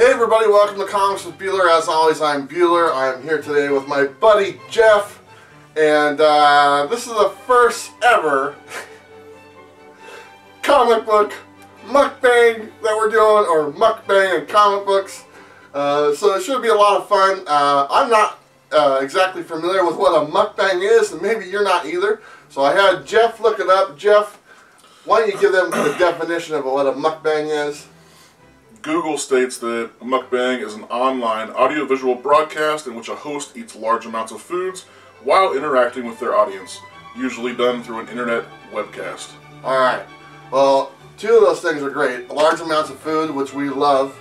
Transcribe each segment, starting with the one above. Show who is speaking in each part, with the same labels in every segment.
Speaker 1: Hey everybody, welcome to Comics with Bueller. As always, I'm Bueller. I'm here today with my buddy Jeff, and uh, this is the first ever comic book mukbang that we're doing, or mukbang and comic books. Uh, so it should be a lot of fun. Uh, I'm not uh, exactly familiar with what a mukbang is, and maybe you're not either. So I had Jeff look it up. Jeff, why don't you give them the definition of what a mukbang is?
Speaker 2: Google states that a mukbang is an online audiovisual broadcast in which a host eats large amounts of foods while interacting with their audience, usually done through an internet webcast.
Speaker 1: Alright, well, two of those things are great. Large amounts of food, which we love,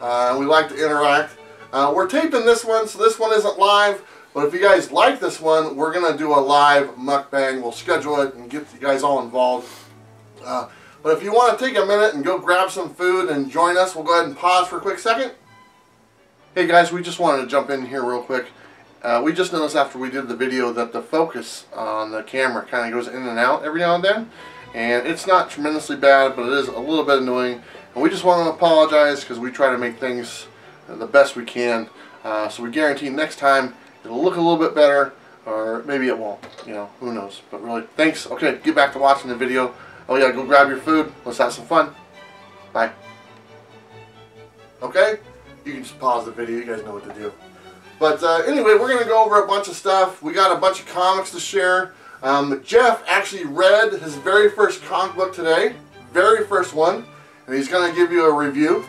Speaker 1: uh, and we like to interact. Uh, we're taping this one, so this one isn't live, but if you guys like this one, we're going to do a live mukbang. We'll schedule it and get you guys all involved. Uh, but if you want to take a minute and go grab some food and join us, we'll go ahead and pause for a quick second. Hey guys, we just wanted to jump in here real quick. Uh, we just noticed after we did the video that the focus on the camera kind of goes in and out every now and then. And it's not tremendously bad, but it is a little bit annoying. And we just want to apologize because we try to make things the best we can. Uh, so we guarantee next time it'll look a little bit better, or maybe it won't. You know, who knows. But really, thanks. Okay, get back to watching the video. Oh yeah, go grab your food. Let's have some fun. Bye. Okay? You can just pause the video. You guys know what to do. But uh, anyway, we're going to go over a bunch of stuff. We got a bunch of comics to share. Um, Jeff actually read his very first comic book today. Very first one. And he's going to give you a review.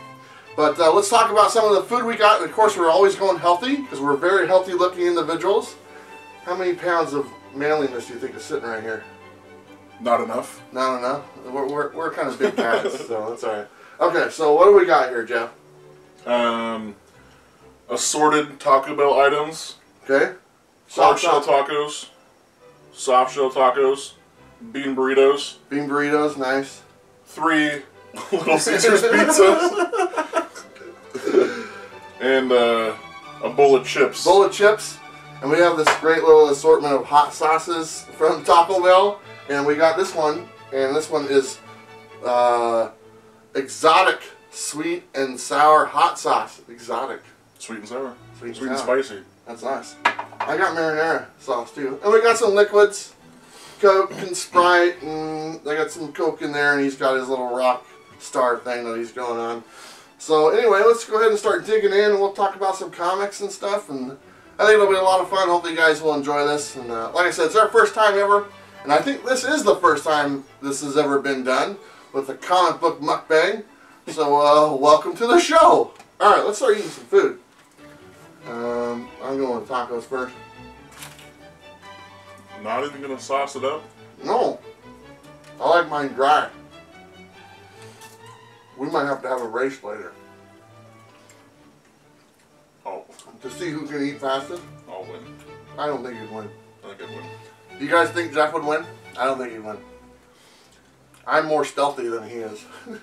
Speaker 1: But uh, let's talk about some of the food we got. Of course, we're always going healthy because we're very healthy looking individuals. How many pounds of manliness do you think is sitting right here?
Speaker 2: Not enough.
Speaker 1: Not enough. We're, we're, we're kind of big cats, so that's alright. Okay, so what do we got here, Jeff?
Speaker 2: Um, assorted Taco Bell items.
Speaker 1: Okay. Soft
Speaker 2: shell
Speaker 1: shell
Speaker 2: tacos. Soft shell tacos. Bean burritos.
Speaker 1: bean burritos, nice.
Speaker 2: Three Little Caesars pizzas. and uh, a bowl of chips.
Speaker 1: Bowl of chips, and we have this great little assortment of hot sauces from Taco Bell, and we got this one, and this one is uh, exotic sweet and sour hot sauce. Exotic.
Speaker 2: Sweet and sour.
Speaker 1: Sweet and
Speaker 2: Sweet and
Speaker 1: sour.
Speaker 2: spicy.
Speaker 1: That's nice. I got marinara sauce too. And we got some liquids. Coke and Sprite and I got some Coke in there and he's got his little rock star thing that he's going on. So anyway, let's go ahead and start digging in and we'll talk about some comics and stuff and I think it'll be a lot of fun. Hopefully you guys will enjoy this. And uh, like I said, it's our first time ever and I think this is the first time this has ever been done with a comic book mukbang. So uh, welcome to the show. Alright, let's start eating some food. Um, I'm going with tacos first.
Speaker 2: Not even gonna sauce it up.
Speaker 1: No, I like mine dry. We might have to have a race later
Speaker 2: Oh,
Speaker 1: to see who can eat fastest.
Speaker 2: I'll win.
Speaker 1: I don't think he'd win.
Speaker 2: I think I'd win.
Speaker 1: Do you guys think Jeff would win? I don't think he'd win. I'm more stealthy than he is.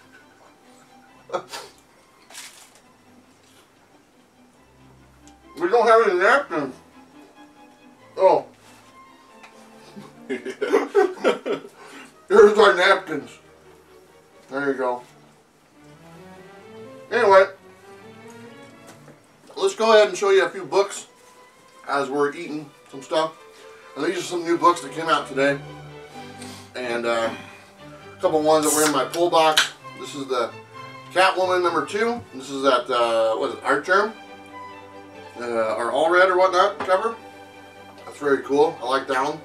Speaker 1: we don't have any napkins. Oh, here's our napkins. There you go. Anyway, let's go ahead and show you a few books as we're eating some stuff. And these are some new books that came out today. And uh, a couple ones that were in my pull box. This is the Catwoman number two. This is that, uh, what is it, Artgerm? Uh, or All Red or whatnot cover. That's very cool. I like that one.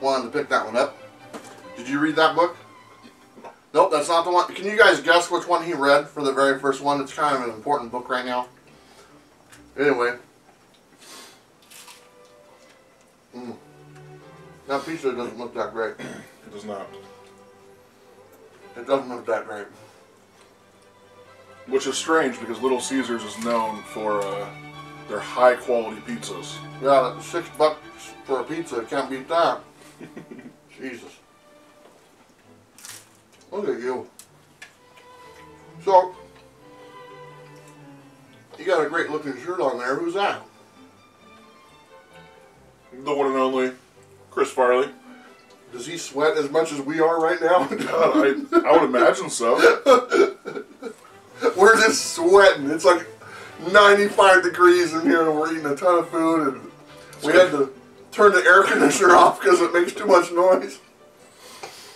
Speaker 1: Wanted to pick that one up. Did you read that book? Nope, that's not the one. Can you guys guess which one he read for the very first one? It's kind of an important book right now. Anyway. Mm. That pizza doesn't look that great.
Speaker 2: It does not.
Speaker 1: It doesn't look that great.
Speaker 2: Which is strange because Little Caesars is known for uh, their high quality pizzas.
Speaker 1: Yeah, six bucks for a pizza, can't beat that. Jesus. Look at you. So, you got a great looking shirt on there. Who's that?
Speaker 2: The one and only Chris Farley.
Speaker 1: Does he sweat as much as we are right now?
Speaker 2: God, I, I would imagine so.
Speaker 1: We're just sweating. It's like 95 degrees in here and we're eating a ton of food and we had to turn the air conditioner off because it makes too much noise.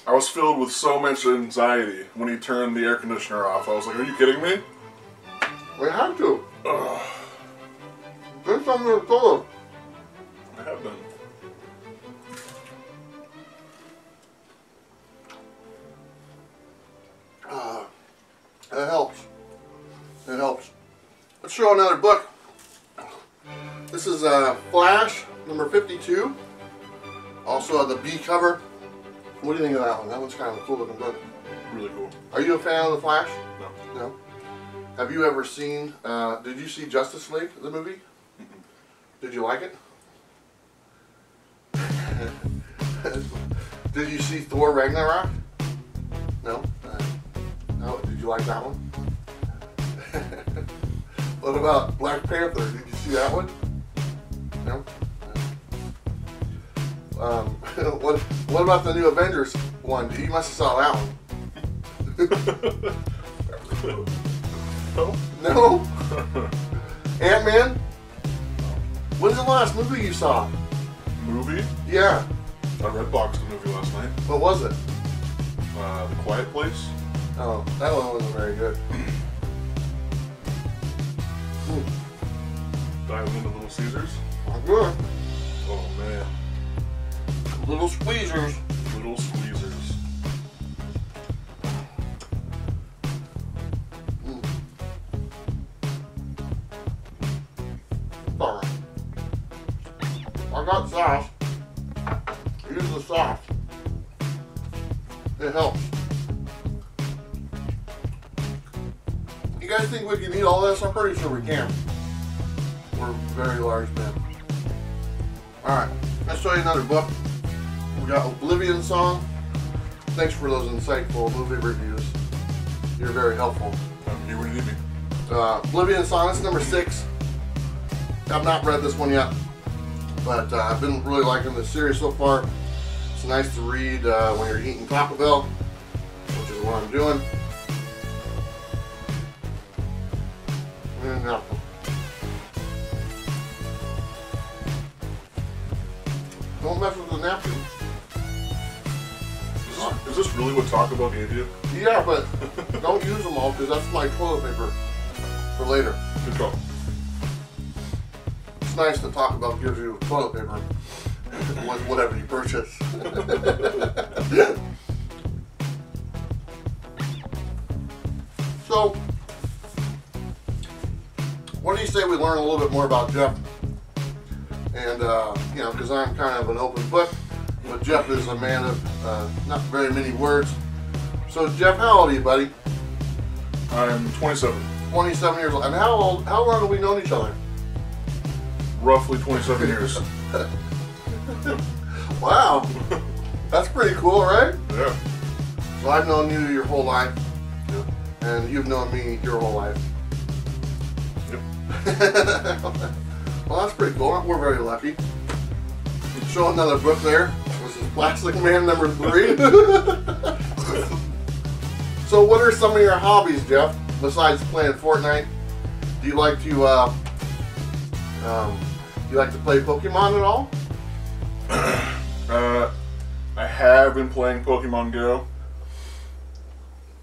Speaker 2: I was filled with so much anxiety when he turned the air conditioner off. I was like, "Are you kidding me?"
Speaker 1: We had to.
Speaker 2: Ugh,
Speaker 1: Drink some of your soda.
Speaker 2: I have been.
Speaker 1: Uh, it helps. It helps. Let's show another book. This is uh, Flash number 52. Also on the B cover. What do you think of that one? That one's kind of a cool looking book.
Speaker 2: Really cool.
Speaker 1: Are you a fan of the Flash?
Speaker 2: No.
Speaker 1: No. Have you ever seen? Uh, did you see Justice League, the movie? Did you like it? did you see Thor Ragnarok? No. Did you like that one? what about Black Panther? Did you see that one? No. No. Um, what What about the new Avengers one? You must have saw that one.
Speaker 2: No.
Speaker 1: No. Ant Man. When's the last movie you saw?
Speaker 2: movie?
Speaker 1: Yeah.
Speaker 2: I red boxed the movie last night.
Speaker 1: What was it?
Speaker 2: Uh, the Quiet Place.
Speaker 1: Oh, that one wasn't very good.
Speaker 2: Diving into Little Caesars.
Speaker 1: Not good.
Speaker 2: Oh man,
Speaker 1: Little squeezers.
Speaker 2: Little Squeezers.
Speaker 1: Sorry. I got sauce. Use the sauce. It helps. You guys think we can eat all this? I'm pretty sure we can. We're very large men. Alright, let's show you another book. We got Oblivion Song. Thanks for those insightful movie reviews. You're very helpful.
Speaker 2: Here you need me.
Speaker 1: Uh, Oblivion Song, this is number six. I've not read this one yet, but uh, I've been really liking this series so far. It's nice to read uh, when you're eating Taco Bell, which is what I'm doing.
Speaker 2: Really what Taco Bell gave you?
Speaker 1: Yeah, but don't use them all because that's my toilet paper for later.
Speaker 2: Good call.
Speaker 1: It's nice to talk about gives you toilet paper with whatever you purchase. so, what do you say we learn a little bit more about Jeff? And, uh, you know, because I'm kind of an open book, but Jeff is a man of uh, not very many words. So, Jeff, how old are you, buddy?
Speaker 2: I'm 27.
Speaker 1: 27 years old. And how old? How long have we known each other?
Speaker 2: Roughly 27 years.
Speaker 1: Wow, that's pretty cool, right?
Speaker 2: Yeah.
Speaker 1: So I've known you your whole life, and you've known me your whole life.
Speaker 2: Yep.
Speaker 1: well, that's pretty cool. We're very lucky. Show another book there. This is Plastic Man number three. so, what are some of your hobbies, Jeff? Besides playing Fortnite, do you like to uh, um, do you like to play Pokemon at all?
Speaker 2: Uh, I have been playing Pokemon Go.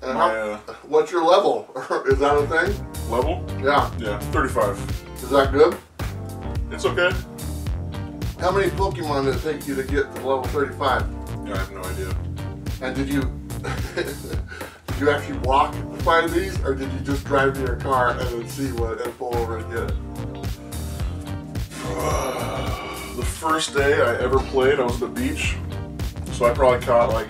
Speaker 1: And
Speaker 2: My
Speaker 1: how,
Speaker 2: uh,
Speaker 1: what's your level? is that a thing?
Speaker 2: level?
Speaker 1: Yeah.
Speaker 2: Yeah, 35.
Speaker 1: Is that good?
Speaker 2: It's okay.
Speaker 1: How many Pokemon did it take you to get to level 35?
Speaker 2: Yeah, I have no idea.
Speaker 1: And did you did you actually walk to find these, or did you just drive to your car and then see what and pull over and get it?
Speaker 2: The first day I ever played, I was at the beach. So I probably caught like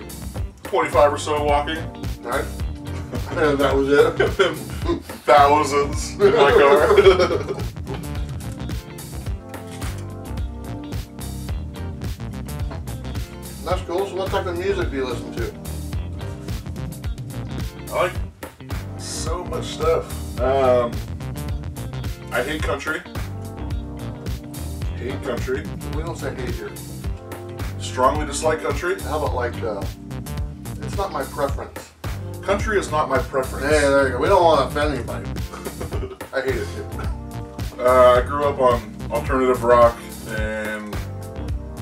Speaker 2: 25 or so walking.
Speaker 1: Right? and that was it.
Speaker 2: Thousands in my car.
Speaker 1: That's cool. So what type of music do you listen to?
Speaker 2: Um, I hate country. Hate country.
Speaker 1: We don't say hate here.
Speaker 2: Strongly dislike country.
Speaker 1: How about like, uh, it's not my preference.
Speaker 2: Country is not my preference.
Speaker 1: Hey, there you go. We don't want to offend anybody. I hate it too.
Speaker 2: Uh, I grew up on alternative rock, and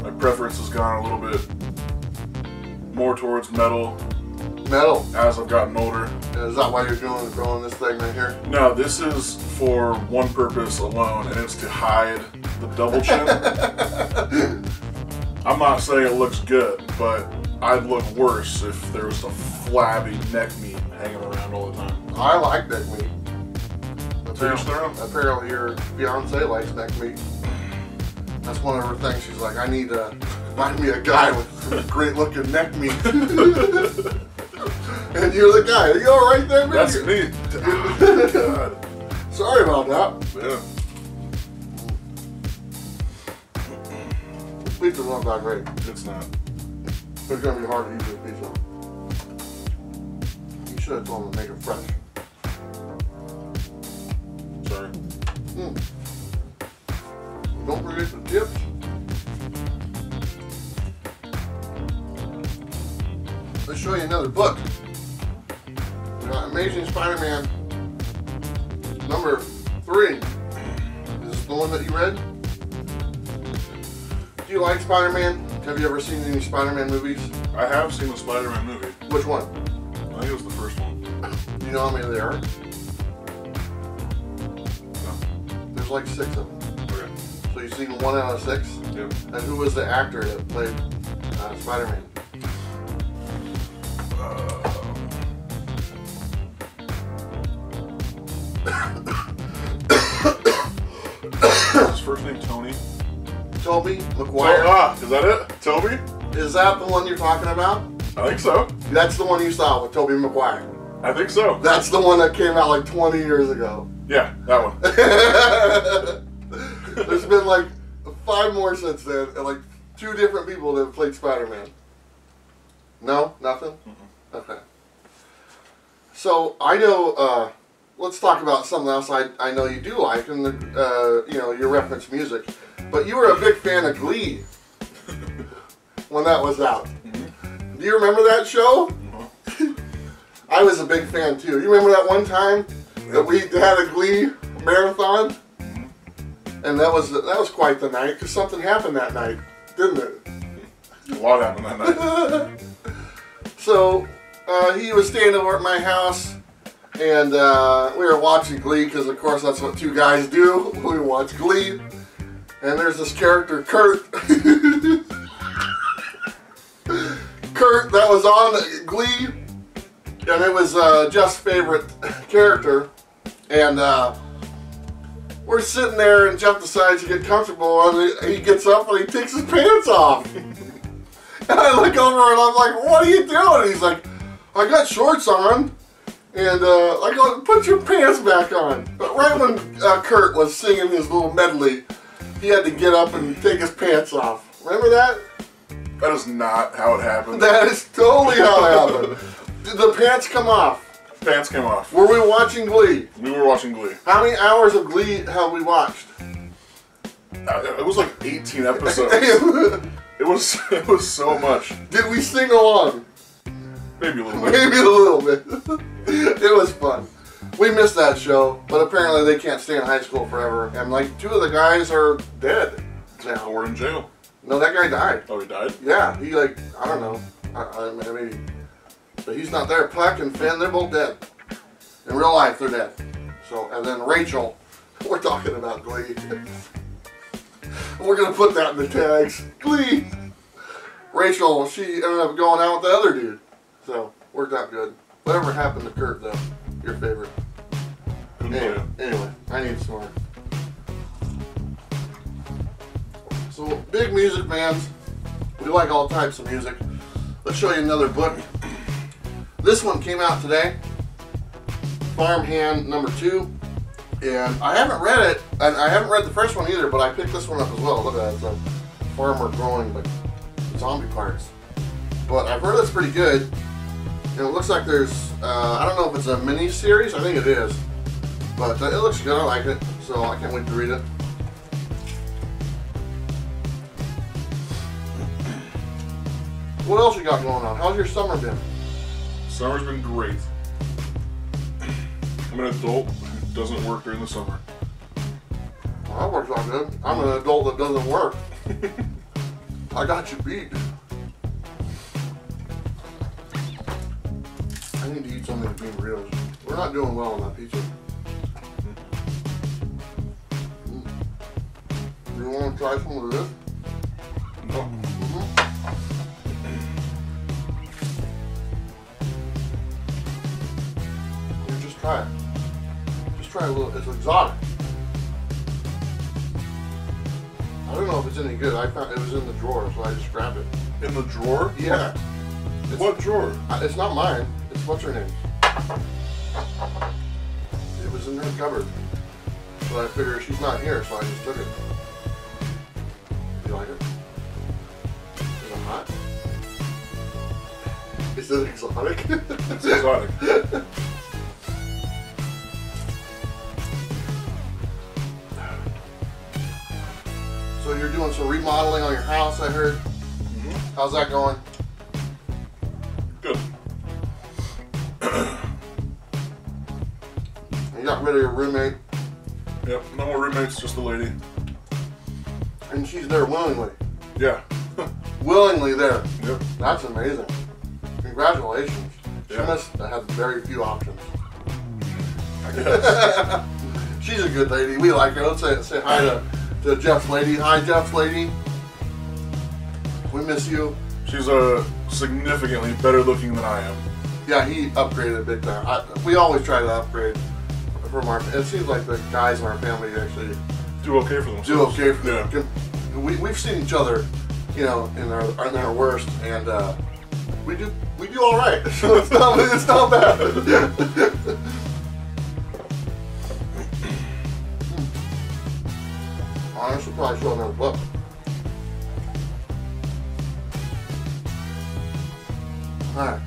Speaker 2: my preference has gone a little bit more towards metal
Speaker 1: Metal.
Speaker 2: as I've gotten older.
Speaker 1: Is that why you're doing growing this thing right here?
Speaker 2: No, this is for one purpose alone, and it's to hide the double chin. I'm not saying it looks good, but I'd look worse if there was a flabby neck meat hanging around all the time.
Speaker 1: I like neck meat.
Speaker 2: To each their own.
Speaker 1: Apparently, your fiance likes neck meat. That's one of her things. She's like, I need to find me a guy with great looking neck meat. and you're the guy. Are you all right there, man?
Speaker 2: That's me.
Speaker 1: Sorry about that.
Speaker 2: Yeah.
Speaker 1: Pizza's not that great.
Speaker 2: It's not.
Speaker 1: It's gonna be hard to eat this pizza. You should have told him to make it fresh.
Speaker 2: Sorry.
Speaker 1: Mm. Don't forget the chips. Show you another book. Got Amazing Spider-Man number three. Is this the one that you read? Do you like Spider-Man? Have you ever seen any Spider-Man movies?
Speaker 2: I have seen the Spider-Man movie.
Speaker 1: Which one?
Speaker 2: I think it was the first one.
Speaker 1: Do you know how many there are?
Speaker 2: No.
Speaker 1: There's like six of them.
Speaker 2: Okay.
Speaker 1: So you've seen one out of six?
Speaker 2: Yep.
Speaker 1: And who was the actor that played uh, Spider-Man?
Speaker 2: First name Tony?
Speaker 1: Tobey Maguire?
Speaker 2: Ah, is that it? Tobey?
Speaker 1: Is that the one you're talking about?
Speaker 2: I think so.
Speaker 1: That's the one you saw with Tobey Maguire.
Speaker 2: I think so.
Speaker 1: That's the one that came out like 20 years ago.
Speaker 2: Yeah, that one.
Speaker 1: There's been like five more since then, and like two different people that have played Spider-Man. No, nothing. Okay. So I know. Uh, let's talk about something else I, I know you do like, and the, uh, you know your reference music. But you were a big fan of Glee when that was out. Do you remember that show? I was a big fan too. You remember that one time that we had a Glee marathon? And that was that was quite the night because something happened that night, didn't it?
Speaker 2: A lot happened that night.
Speaker 1: So uh, he was staying over at my house, and uh, we were watching Glee because, of course, that's what two guys do. We watch Glee, and there's this character, Kurt. Kurt, that was on Glee, and it was uh, Jeff's favorite character, and. Uh, we're sitting there, and Jeff decides to get comfortable, and he he gets up and he takes his pants off. And I look over and I'm like, what are you doing? He's like, I got shorts on. And uh, I go, put your pants back on. But right when uh, Kurt was singing his little medley, he had to get up and take his pants off. Remember that?
Speaker 2: That is not how it happened.
Speaker 1: That is totally how it happened. Did the pants come off?
Speaker 2: Pants came off.
Speaker 1: Were we watching Glee?
Speaker 2: We were watching Glee.
Speaker 1: How many hours of Glee have we watched?
Speaker 2: Uh, It was like 18 episodes. It was it was so much.
Speaker 1: Did we sing along?
Speaker 2: Maybe a little bit.
Speaker 1: Maybe a little bit. it was fun. We missed that show, but apparently they can't stay in high school forever. And like two of the guys are dead now.
Speaker 2: We're in jail.
Speaker 1: No, that guy died.
Speaker 2: Oh, he died?
Speaker 1: Yeah, he like I don't know. I, I maybe, but he's not there. Puck and Finn, they're both dead. In real life, they're dead. So and then Rachel, we're talking about Glee. we're gonna put that in the tags. Glee. Rachel, she ended up going out with the other dude. So worked out good. Whatever happened to Kurt though? Your favorite. Anyway, anyway, I need some more. So, big music fans, we like all types of music. Let's show you another book. This one came out today, Farm Hand number two. And I haven't read it, and I haven't read the first one either, but I picked this one up as well. Look at that, it's a farmer growing like zombie parts. But I've heard it's pretty good. And it looks like there's, uh, I don't know if it's a mini series, I think it is. But uh, it looks good, I like it, so I can't wait to read it. What else you got going on? How's your summer been?
Speaker 2: Summer's been great. I'm an adult who doesn't work during the summer.
Speaker 1: Well, that works out good. I'm an adult that doesn't work. I got you beat. I need to eat something to be real. We're not doing well on that pizza. Mm. You want to try some of this?
Speaker 2: No.
Speaker 1: You just try it. Just try a little. It's exotic. I don't know if it's any good. I found it was in the drawer, so I just grabbed it.
Speaker 2: In the drawer?
Speaker 1: Yeah. It's,
Speaker 2: What drawer?
Speaker 1: it's not mine. What's her name. It was in her cupboard. So I figured she's not here, so I just took it. You like it? Is it hot? Is it exotic?
Speaker 2: It's exotic.
Speaker 1: so you're doing some remodeling on your house, I heard.
Speaker 2: Mhm.
Speaker 1: How's that going? Rid of your roommate,
Speaker 2: Yep. No more roommates, just the lady.
Speaker 1: and she's there willingly.
Speaker 2: Yeah.
Speaker 1: Willingly there.
Speaker 2: yep.
Speaker 1: That's amazing. Congratulations. She
Speaker 2: Yeah.
Speaker 1: must have very few options.
Speaker 2: I guess.
Speaker 1: She's a good lady. We like her. Let's say, say hi to, to Jeff's lady. Hi, Jeff's lady. We miss you.
Speaker 2: She's uh, significantly better looking than I am.
Speaker 1: Yeah, he upgraded a big time. I, we always try to upgrade from our. It seems like the guys in our family actually
Speaker 2: Do okay for themselves.
Speaker 1: do okay for
Speaker 2: Yeah.
Speaker 1: them. We, we've seen each other, you know, in our in our worst, and uh, we do we do all right. So it's not it's not bad. I should probably show another book. Alright.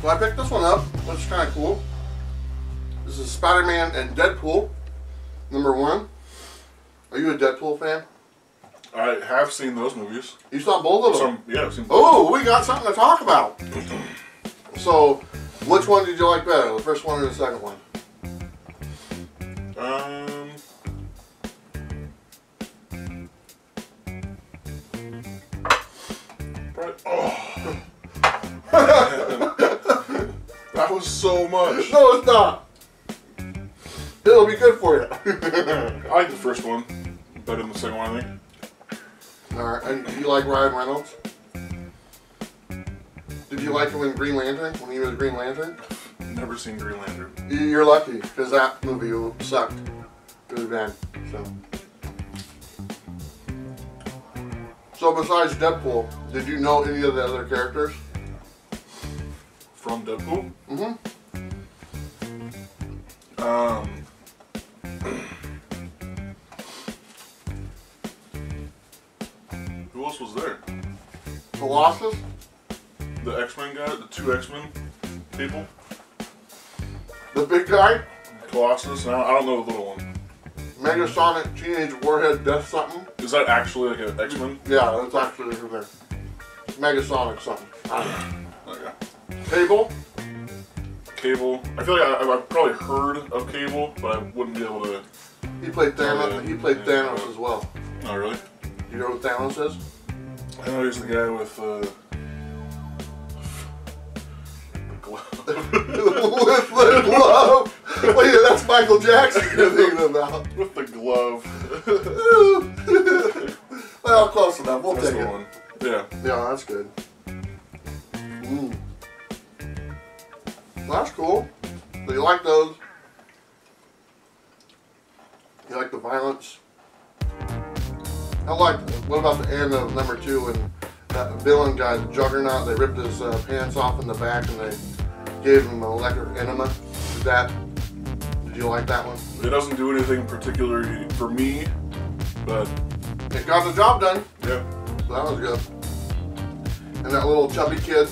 Speaker 1: So I picked this one up. It's kind of cool. This is Spider-Man and Deadpool, number one. Are you a Deadpool fan?
Speaker 2: I have seen those movies.
Speaker 1: You saw both of them?
Speaker 2: Some, yeah, I've seen
Speaker 1: Oh, we got something to talk about. So, which one did you like better, the first one or the second one?
Speaker 2: Um. Right. Oh. that was so much.
Speaker 1: No, it's not. It'll be good for you.
Speaker 2: I like the first one better than the second one, I think.
Speaker 1: All right, and you like Ryan Reynolds? Did you like him in Green Lantern when he was Green Lantern?
Speaker 2: Never seen Green Lantern.
Speaker 1: You- You're lucky because that movie sucked really bad. So. So besides Deadpool, did you know any of the other characters?
Speaker 2: From Deadpool? I don't, I don't know the little one.
Speaker 1: Megasonic Teenage Warhead Death something.
Speaker 2: Is that actually like an X Men?
Speaker 1: Yeah, that's actually who there. Megasonic something. I don't know.
Speaker 2: Okay.
Speaker 1: Cable,
Speaker 2: Cable. I feel like I, I've probably heard of Cable, but I wouldn't be able to.
Speaker 1: he played Thanos. He played Thanos as well.
Speaker 2: Not really.
Speaker 1: You know what Thanos is?
Speaker 2: I know he's the guy with uh.
Speaker 1: With the glove. Wait, that's Michael Jackson you're thinking about.
Speaker 2: with the glove.
Speaker 1: well, close enough. We'll
Speaker 2: That's
Speaker 1: take
Speaker 2: the
Speaker 1: it.
Speaker 2: one. Yeah.
Speaker 1: Yeah, that's good. Mm. That's cool. So you like those? You like the violence? I like. What about the end of number two when that villain guy, the Juggernaut, they ripped his uh, pants off in the back and they gave him an electric enema. Did that? Did you like that one?
Speaker 2: It doesn't do anything particularly for me, but
Speaker 1: It got the job done.
Speaker 2: yeah.
Speaker 1: So that was good. And that little chubby kid,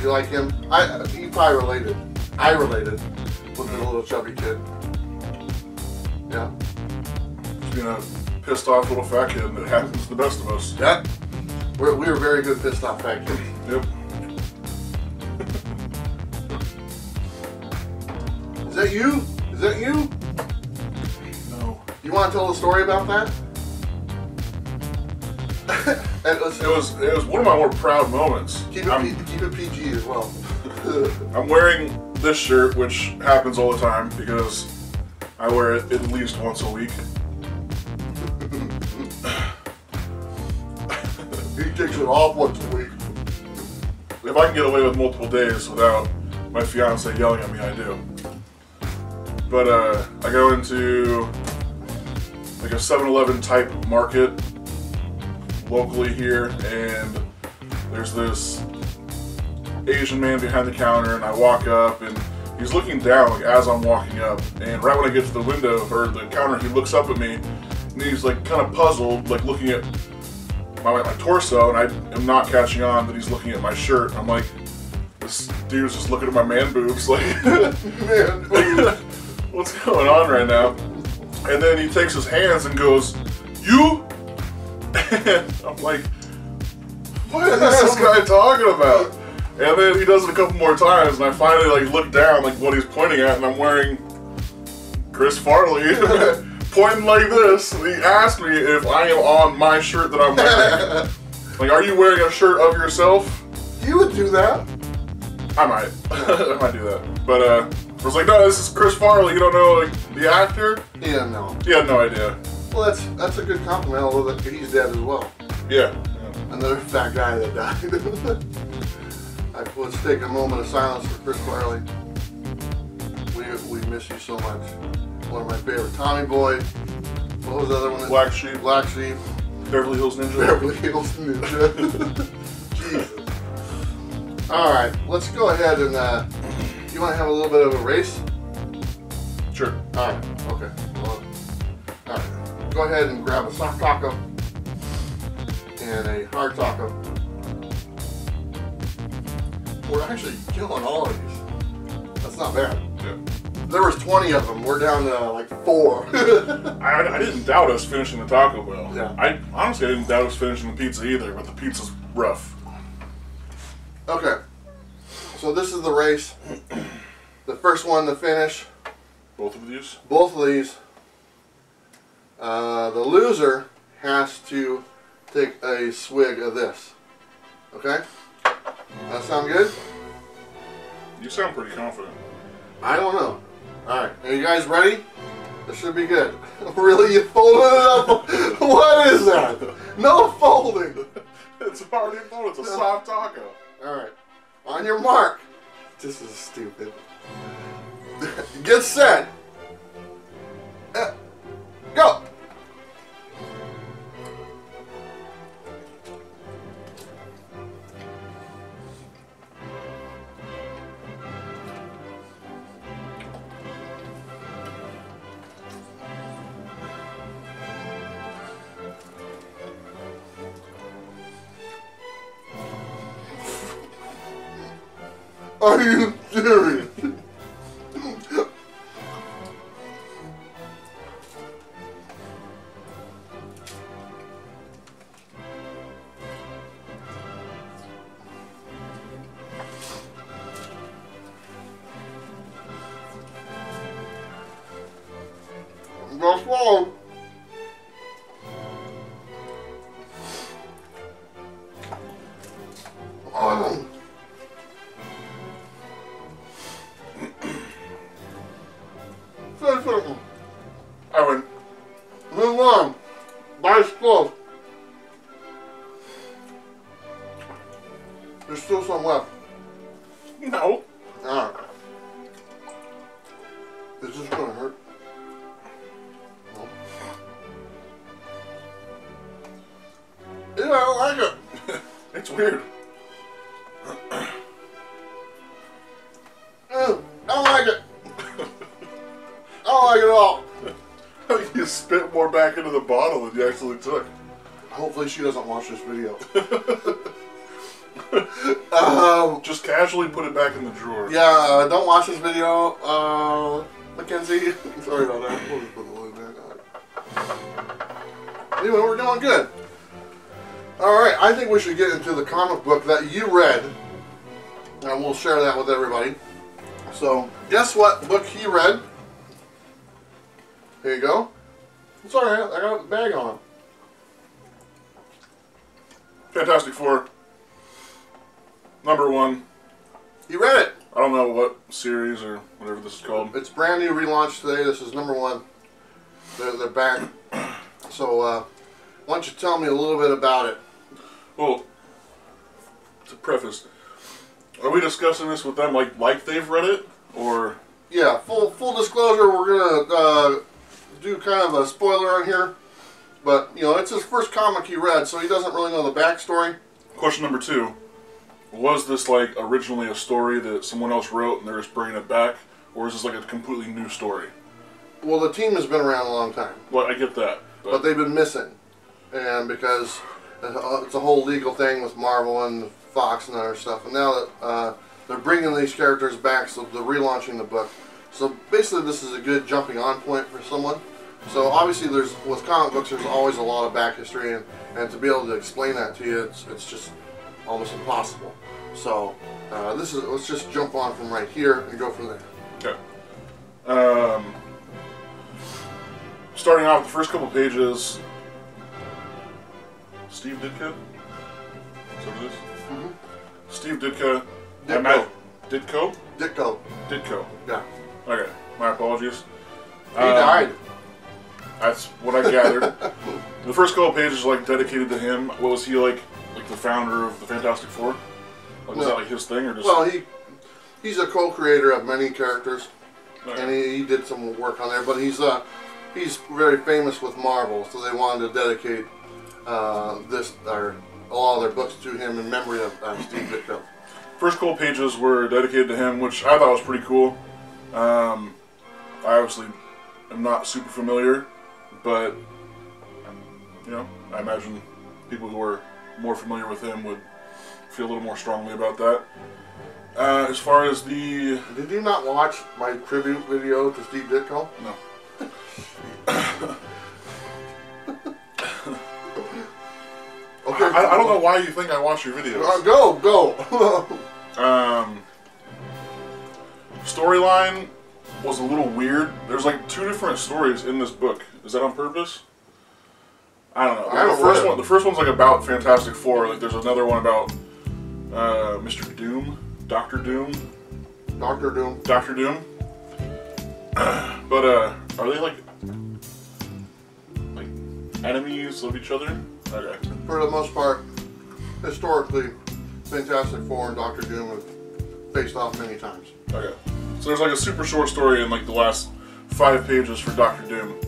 Speaker 1: you like him? I he probably related. I related with the little chubby kid. Yeah.
Speaker 2: Just being a pissed off little fat kid that happens to the best of us.
Speaker 1: Yeah. We're, we were very good pissed off fat kids.
Speaker 2: Yep.
Speaker 1: Is that you? Is that you? No. You want to tell the story about that? and let's
Speaker 2: It was it was one of my more proud moments.
Speaker 1: keep it,
Speaker 2: I'm,
Speaker 1: keep it PG as well.
Speaker 2: I'm wearing this shirt, which happens all the time because I wear it at least once a week.
Speaker 1: he takes it off once a week.
Speaker 2: If I can get away with multiple days without my fiance yelling at me, I do. But uh, I go into like a 7-Eleven type market locally here, and there's this Asian man behind the counter, and I walk up, and he's looking down like as I'm walking up, and right when I get to the window or the counter, he looks up at me, and he's like kind of puzzled, like looking at my, my torso, and I am not catching on that he's looking at my shirt. I'm like, this dude's just looking at my man boobs, like,
Speaker 1: Man,
Speaker 2: what's going on right now? And then he takes his hands and goes, you? And I'm like, what is this guy talking about? And then he does it a couple more times, and I finally like look down, like what he's pointing at, and I'm wearing Chris Farley pointing like this. And he asked me if I am on my shirt that I'm wearing. like, are you wearing a shirt of yourself?
Speaker 1: you would do that.
Speaker 2: I might. I might do that. But uh, I was like, no, this is Chris Farley. You don't know like, the actor?
Speaker 1: Yeah, no.
Speaker 2: He had no idea.
Speaker 1: Well, that's that's a good compliment. Although he's dead as well.
Speaker 2: Yeah.
Speaker 1: Another fat guy that died. I, let's take a moment of silence for Chris Farley. We we miss you so much. One of my favorite. Tommy Boy. What was the other one?
Speaker 2: Black Sheep,
Speaker 1: Black Sheep.
Speaker 2: Beverly Hills Ninja.
Speaker 1: Beverly Hills Ninja. Jesus. All right, let's go ahead and. Uh, you want to have a little bit of a race?
Speaker 2: Sure.
Speaker 1: All right. Okay. Well, all right. Go ahead and grab a soft taco and a hard taco. We're actually killing all of these. That's not bad.
Speaker 2: Yeah.
Speaker 1: There was 20 of them. We're down to like four.
Speaker 2: I, I didn't doubt us finishing the Taco Bell.
Speaker 1: Yeah.
Speaker 2: I honestly I didn't doubt us finishing the pizza either, but the pizza's rough.
Speaker 1: okay. So this is the race. The first one to finish.
Speaker 2: Both of these.
Speaker 1: both of these, uh, the loser has to take a swig of this. Okay? That sound good?
Speaker 2: You sound pretty confident.
Speaker 1: I don't know. Alright, are you guys ready? This should be good. really? You folded it up? what is that? No folding!
Speaker 2: it's already full. It's a soft taco.
Speaker 1: Alright, on your mark. This is stupid. Get set. Uh, go! Are you serious? Go slow.
Speaker 2: Took.
Speaker 1: Hopefully she doesn't watch this video. um,
Speaker 2: Just casually put it back in the drawer.
Speaker 1: yeah, uh, don't watch this video. Uh, Mackenzie, sorry about that. We'll just put the lid back on. Anyway, we're doing good. All right, I think we should get into the comic book that you read, and we'll share that with everybody. So, guess what book he read? Here you go. It's alright, I got the bag on.
Speaker 2: Fantastic Four. Number one.
Speaker 1: You read it.
Speaker 2: I don't know what series or whatever this is called.
Speaker 1: It's brand new relaunch today. This is number one. They're, they're back. So, uh, why don't you tell me a little bit about it?
Speaker 2: Well, to preface, are we discussing this with them like like they've read it, or
Speaker 1: Yeah, full full disclosure, we're gonna uh, do kind of a spoiler on here, but you know it's his first comic he read, so he doesn't really know the backstory.
Speaker 2: question number two? Was this like originally a story that someone else wrote and they're just bringing it back, or is this like a completely new story?
Speaker 1: Well, the team has been around a long time,
Speaker 2: Well, I get that, but,
Speaker 1: but they've been missing, and because it's a whole legal thing with Marvel and Fox and other stuff, and now that uh, they're bringing these characters back, so they're relaunching the book. So basically, this is a good jumping on point for someone. So obviously, there's with comic books, there's always a lot of back history, and, and to be able to explain that to you, it's, it's just almost impossible. So uh, this is let's just jump on from right here and go from there.
Speaker 2: okay. Um, starting off the first couple pages. Steve Ditka. Is that what it is?
Speaker 1: Mhm.
Speaker 2: Steve Ditka.
Speaker 1: Ditko.
Speaker 2: imagine- Ditko.
Speaker 1: Ditko.
Speaker 2: Ditko.
Speaker 1: Yeah.
Speaker 2: Okay, my apologies.
Speaker 1: He
Speaker 2: Um,
Speaker 1: died.
Speaker 2: That's what I gathered. the first couple pages are like dedicated to him. What was he like? Like the founder of the Fantastic Four? Like, was
Speaker 1: No.
Speaker 2: that like his thing or just?
Speaker 1: Well, he he's a co-creator of many characters, and he, he did some work on there. But he's uh he's very famous with Marvel, so they wanted to dedicate uh, this or all of their books to him in memory of uh, Steve Ditko.
Speaker 2: First couple pages were dedicated to him, which I thought was pretty cool. Um, I obviously am not super familiar, but you know, I imagine people who are more familiar with him would feel a little more strongly about that. Uh, as far as the
Speaker 1: Did you not watch my tribute video to Steve Ditko?
Speaker 2: no,
Speaker 1: Okay,
Speaker 2: I, I don't know why you think I watch your
Speaker 1: Uh,
Speaker 2: videos.
Speaker 1: go go.
Speaker 2: Um, storyline was a little weird. There's like two different stories in this book. Is that on purpose? I don't know.
Speaker 1: I
Speaker 2: the first one, the first one's like about Fantastic Four. Like there's another one about uh, Mr. Doom, Doctor Doom,
Speaker 1: Doctor Doom.
Speaker 2: Doctor Doom. but uh, are they like like enemies of each other? Okay.
Speaker 1: For the most part, historically, Fantastic Four and Doctor Doom have faced off many times.
Speaker 2: Okay. So there's like a super short story in like the last five pages for Doctor Doom.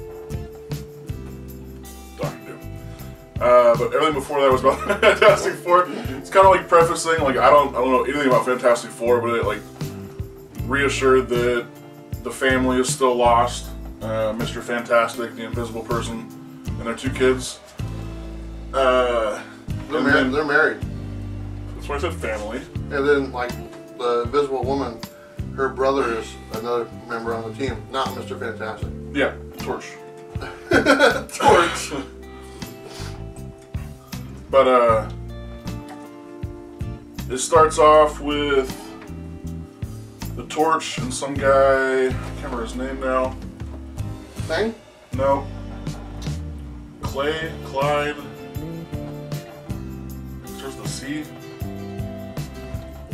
Speaker 2: Uh, but everything before that was about Fantastic Four. It's kind of like prefacing, like I don't, I don't know anything about Fantastic Four, but it like reassured that the family is still lost. Uh, Mr. Fantastic, the Invisible Person, and their two kids. Uh,
Speaker 1: They're,
Speaker 2: and
Speaker 1: mar-
Speaker 2: then,
Speaker 1: they're married.
Speaker 2: that's why I said family.
Speaker 1: And then, like, the Invisible Woman, her brother is another member on the team, not Mr. Fantastic.
Speaker 2: Yeah, Torch.
Speaker 1: Torch.
Speaker 2: But uh it starts off with the torch and some guy I can't remember his name now.
Speaker 1: Thing?
Speaker 2: No. Clay, Clyde. Starts with a C.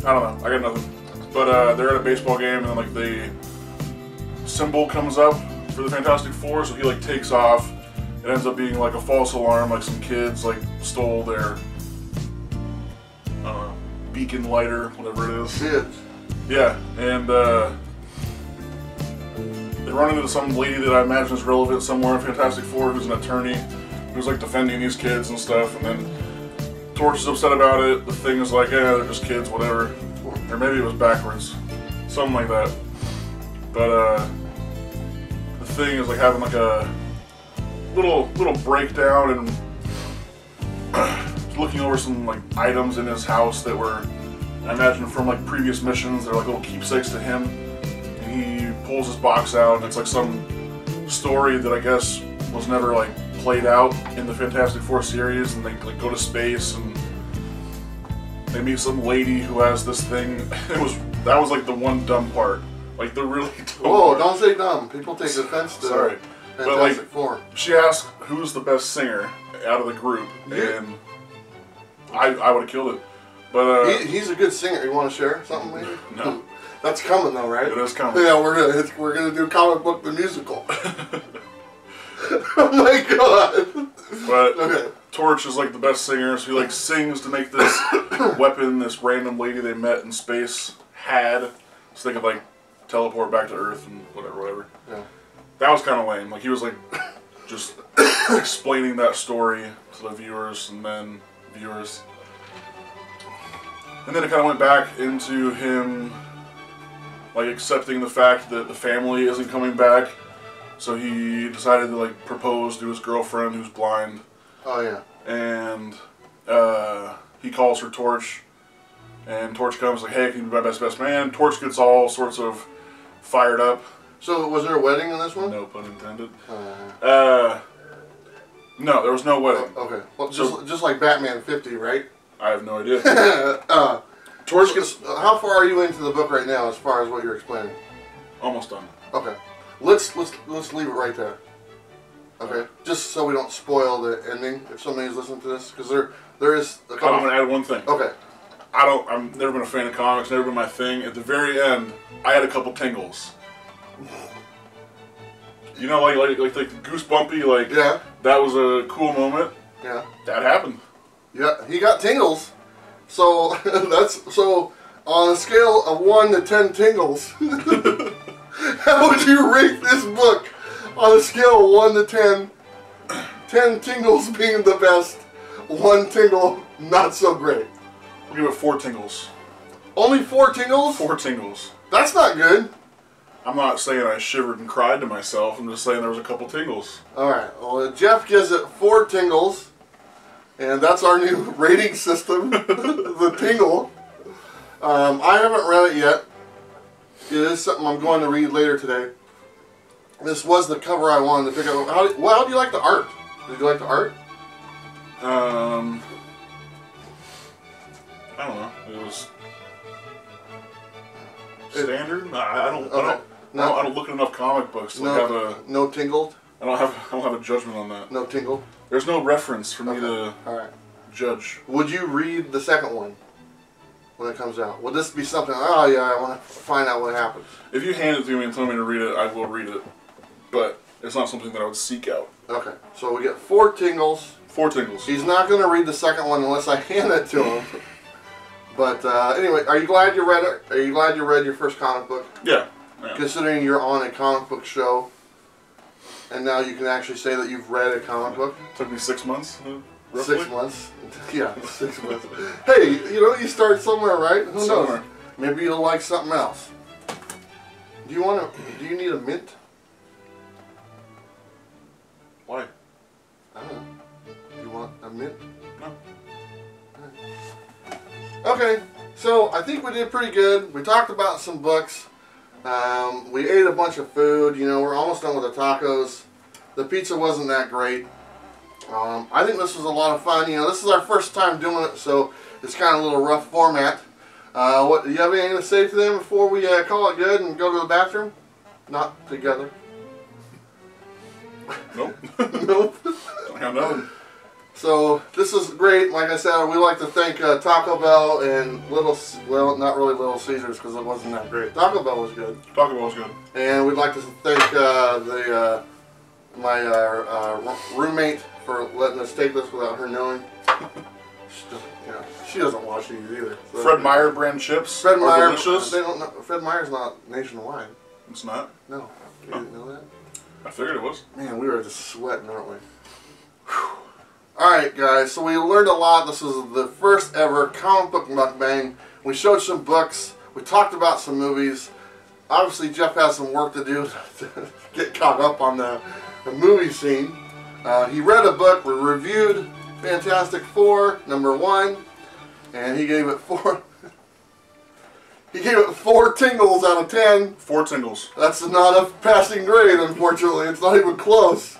Speaker 2: I don't know. I got nothing. But uh, they're at a baseball game and like the symbol comes up for the Fantastic Four, so he like takes off. It ends up being like a false alarm, like some kids like stole their I beacon lighter, whatever it is.
Speaker 1: Kids.
Speaker 2: Yeah, and uh, they run into some lady that I imagine is relevant somewhere in Fantastic Four, who's an attorney, who's like defending these kids and stuff. And then Torch is upset about it. The thing is like, yeah, they're just kids, whatever. Or maybe it was backwards, something like that. But uh, the thing is like having like a little little breakdown and looking over some like items in his house that were I imagine from like previous missions, they're like little keepsakes to him. And he pulls his box out, and it's like some story that I guess was never like played out in the Fantastic Four series, and they like go to space and they meet some lady who has this thing. It was that was like the one dumb part, like the really dumb part.
Speaker 1: don't say dumb. People take offense to
Speaker 2: Sorry.
Speaker 1: Fantastic
Speaker 2: like-
Speaker 1: Four.
Speaker 2: She asked who's the best singer out of the group,
Speaker 1: Yeah.
Speaker 2: and I I would have killed it. But uh,
Speaker 1: He, he's a good singer. You want to share something, maybe?
Speaker 2: No.
Speaker 1: That's coming though, right?
Speaker 2: it is coming.
Speaker 1: Yeah, we're gonna it's, we're gonna do comic book the musical. oh my god.
Speaker 2: But
Speaker 1: Okay.
Speaker 2: Torch is like the best singer, so he like sings to make this weapon this random lady they met in space had, so they could like teleport back to Earth and whatever, whatever.
Speaker 1: Yeah.
Speaker 2: That was kind of lame. Like he was like just explaining that story to the viewers and then viewers. And then it kind of went back into him like accepting the fact that the family isn't coming back. So he decided to like propose to his girlfriend who's blind
Speaker 1: Oh yeah.
Speaker 2: and uh, he calls her Torch, and Torch comes like, "Hey, can you be my best best man?" Torch gets all sorts of fired up.
Speaker 1: So was there a wedding in this one?
Speaker 2: No pun intended.
Speaker 1: Uh,
Speaker 2: Uh, no, there was no wedding.
Speaker 1: okay. Well, just
Speaker 2: So-
Speaker 1: just like Batman 50, right?
Speaker 2: I have no idea.
Speaker 1: uh,
Speaker 2: Torch gets
Speaker 1: how far are you into the book right now, as far as what you're explaining?
Speaker 2: almost done.
Speaker 1: Okay. Let's let's let's leave it right there. Okay. Just so we don't spoil the ending if somebody's listening to this, because there there is a
Speaker 2: I'm gonna add one thing.
Speaker 1: Okay.
Speaker 2: I don't. I've never been a fan of comics. Never been my thing. At the very end, I had a couple tingles. You know, like like like, like goosebumpy. Like
Speaker 1: Yeah.
Speaker 2: that was a cool moment.
Speaker 1: Yeah.
Speaker 2: That happened.
Speaker 1: Yeah. He got tingles. So that's so on a scale of one to ten tingles. how would you rate this book on a scale of one to ten? Ten tingles being the best, one tingle not so great.
Speaker 2: We'll give it four tingles.
Speaker 1: Only four tingles?
Speaker 2: Four tingles.
Speaker 1: That's not good.
Speaker 2: I'm not saying I shivered and cried to myself. I'm just saying there was a couple tingles.
Speaker 1: All right. Well, Jeff gives it four tingles, and that's our new rating system, the tingle. Um, I haven't read it yet. It is something I'm going to read later today. This was the cover I wanted to pick up. How, well, how do you like the art? Did you like the art?
Speaker 2: Um, I don't know. It was standard. I, I don't. I don't.
Speaker 1: No.
Speaker 2: I don't, look at enough comic books to have
Speaker 1: No,
Speaker 2: a.
Speaker 1: no tingled.
Speaker 2: I don't have. I don't have a judgment on that.
Speaker 1: No tingle.
Speaker 2: There's no reference for me
Speaker 1: Okay.
Speaker 2: to
Speaker 1: All right.
Speaker 2: judge.
Speaker 1: Would you read the second one when it comes out? Would this be something? Oh yeah, I want to find out what happens.
Speaker 2: If you hand it to me and tell me to read it, I will read it. But it's not something that I would seek out.
Speaker 1: Okay. So we get four tingles.
Speaker 2: Four tingles.
Speaker 1: He's not going to read the second one unless I hand it to him. But uh, anyway, are you glad you read it? Are you glad you read your first comic book?
Speaker 2: Yeah. Yeah.
Speaker 1: Considering you're on a comic book show, and now you can actually say that you've read a comic book.
Speaker 2: Took me six months. Roughly.
Speaker 1: Six months. yeah, six months. Hey, you know you start somewhere, right? Who
Speaker 2: Somewhere.
Speaker 1: knows? Maybe you'll like something else. Do you want to? Do you need a mint?
Speaker 2: Why?
Speaker 1: I don't know. Do you want a mint?
Speaker 2: No.
Speaker 1: Okay, so I think we did pretty good. We talked about some books. Um, we ate a bunch of food. You know, we're almost done with the tacos. The pizza wasn't that great. Um, I think this was a lot of fun. You know, this is our first time doing it, so it's kind of a little rough format. Uh, what do you have anything to say to them before we uh, call it good and go to the bathroom? Not together.
Speaker 2: Nope.
Speaker 1: nope.
Speaker 2: I nothing.
Speaker 1: So this is great. Like I said, we like to thank uh, Taco Bell and Little, well, not really Little Caesars because it wasn't that great. Taco Bell was good,
Speaker 2: Taco Bell was good.
Speaker 1: and we'd like to thank uh, the uh, my uh, uh, roommate for letting us take this without her knowing. She doesn't, you know, she doesn't watch these either. so-
Speaker 2: Fred Meyer brand chips
Speaker 1: Fred Meyer.
Speaker 2: delicious.
Speaker 1: They don't know. Fred Meyer's not nationwide.
Speaker 2: It's not.
Speaker 1: No, you didn't know that.
Speaker 2: I figured it was.
Speaker 1: Man, we were just sweating, aren't we? Alright, guys, so we learned a lot. This was the first ever comic book mukbang. We showed some books. We talked about some movies. Obviously, Jeff has some work to do to get caught up on the, the movie scene. Uh, he read a book. We reviewed Fantastic Four, number one, and he gave it four. he gave it four tingles out of ten.
Speaker 2: Four tingles.
Speaker 1: That's not a passing grade, unfortunately. It's not even close.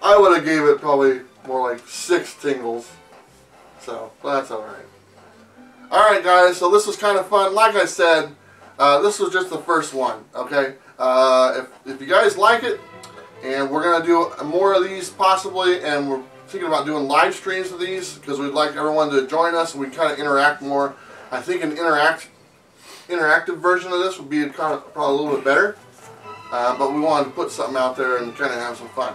Speaker 1: I would have gave it probably more like six tingles. So, that's alright. Alright, guys, so this was kind of fun. Like I said, uh, this was just the first one, okay? Uh, if, if you guys like it, And we're going to do more of these possibly, and we're thinking about doing live streams of these because we'd like everyone to join us and we kind of interact more. I think an interact interactive version of this would be kind of probably a little bit better. Uh, but we wanted to put something out there and kind of have some fun.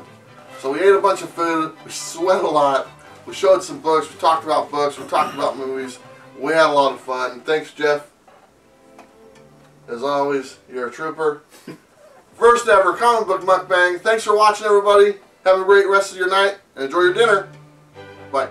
Speaker 1: So we ate a bunch of food, we sweat a lot, we showed some books, we talked about books, we talked about movies. We had a lot of fun. Thanks, Jeff. As always, you're a trooper. First ever comic book mukbang. Thanks for watching, everybody. Have a great rest of your night and enjoy your dinner. Bye.